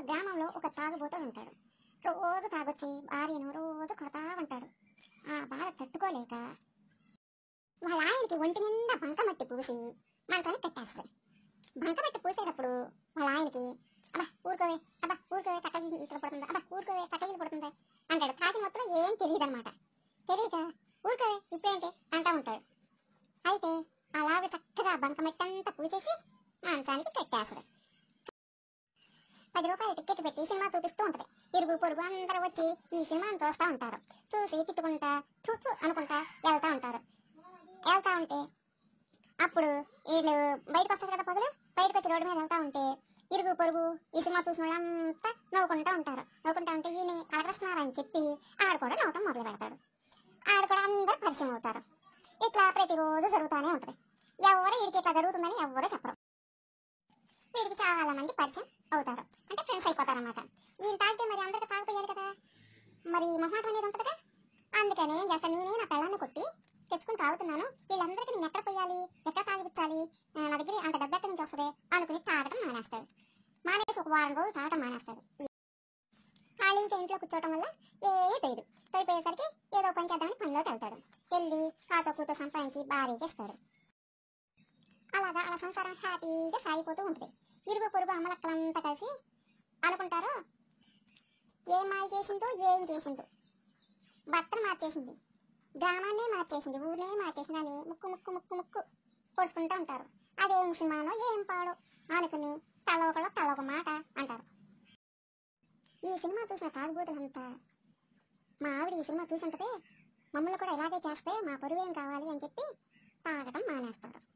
ఒక గ్రామంలో ఒక తాగుబోతుడు ఉంటాడు. రోజు తాగొచ్చి భార్యను రోజు కొడతా ఉంటాడు. ఆ బాధ తట్టుకోలేక వాళ్ళ ఆయనకి ఒంటి నిండా బంకమట్టి పూసి మంచాన్ని కట్టేస్తుంది. బంకమట్టి పూసేటప్పుడు వాళ్ళ ఆయనకి అబ్బా ఊరుకోవే అబ్బా ఊరుకోవే చక్కగా ఇక్కడ పడుతుంది అబ్బా ఊరుకోవే చక్కగా పడుతుంది అంటాడు. తాగి మొత్తం ఏం తెలియదు అనమాట తెలియక ఊరుకోవే ఇప్పుడేంటి? అంటా ఉంటాడు. అయితే అలాగ చక్కగా బంకమట్టి అంతా పూసేసి మంచానికి కట్టేస్తుంది. పది రూపాయలు టికెట్ పెట్టి సినిమా చూపిస్తూ ఉంటది. ఇరుగు పొరుగు అందరూ వచ్చి ఈ సినిమాను చూస్తూ ఉంటారు. చూసి తిట్టుకుంటా చూచు అనుకుంటా వెళ్తా ఉంటారు. వెళ్తా ఉంటే అప్పుడు వీళ్ళు బయటకు వస్తారు కదా పగులు? బయటకు వచ్చి రోడ్డు మీద వెళ్తా ఉంటే ఇరుగు పొరుగు ఈ సినిమా చూసిన వాళ్ళంతా నవ్వుకుంటూ ఉంటారు. నవ్వుకుంటా ఉంటే ఈయన అని చెప్పి ఆడ కూడా నవ్వటం మొదలు పెడతాడు. ఆడ కూడా అందరూ పరిచయం అవుతారు. ఇట్లా ప్రతిరోజు జరుగుతూనే ఉంటది. ఎవరు వీడికి ఇట్లా జరుగుతుందని ఎవరు చెప్పరు. వీడికి చాలా మంది పరిచయం అవుతారు. అంటే ఫ్రెండ్స్ అయిపోతారు ఈయన తాగితే మరి అందరికి తాగిపోయాలి కదా. మరి మొహమాటం అనేది ఉంటుంది కదా అందుకని ఏం చేస్తాను నేనే నా పెళ్ళాన్ని కొట్టి తెచ్చుకుని తాగుతున్నాను. వీళ్ళందరికీ నేను ఎక్కడ పోయాలి? ఎక్కడ తాగిపించాలి నా దగ్గర అంత డబ్బు ఎక్కడి నుంచి వస్తుంది? అనుకుని తాగడం మానేస్తాడు. మానేసి ఒక వారం రోజులు తాగడం మానేస్తాడు. ఖాళీగా ఇంట్లో కూర్చోవడం వల్ల ఏ తెలియదు తెలిపోయేసరికి ఏదో పని చేద్దామని పనిలోకి వెళ్తాడు. వెళ్ళి ఆతో కూతో సంపాదించి భారీగా ఇస్తాడు. అలాగా అలా సంసారం హ్యాపీగా సాగిపోతూ ఉంటుంది. ఇరుగు పొరుగు అమ్మలక్కలంతా కలిసి అనుకుంటారు? ఏం మాయ చేసిందో ఏం చేసిందో. భర్తను మార్చేసింది. గ్రామాన్నే మార్చేసింది ఊరినే మార్చేసింది అని ముక్కు ముక్కు ముక్కు ముక్కు పొడుచుకుంటూ ఉంటారు. అదేం సినిమానో ఏం పాడు అనుకుని తల ఒకళ్ళు తల ఒక మాట అంటారు. ఈ సినిమా చూసిన తాగుబోతులంతా మా ఆవిడ ఈ సినిమా చూసి ఉంటదే మమ్మల్ని కూడా ఇలాగే చేస్తే మా పరువేం కావాలి అని చెప్పి తాగటం మానేస్తారు.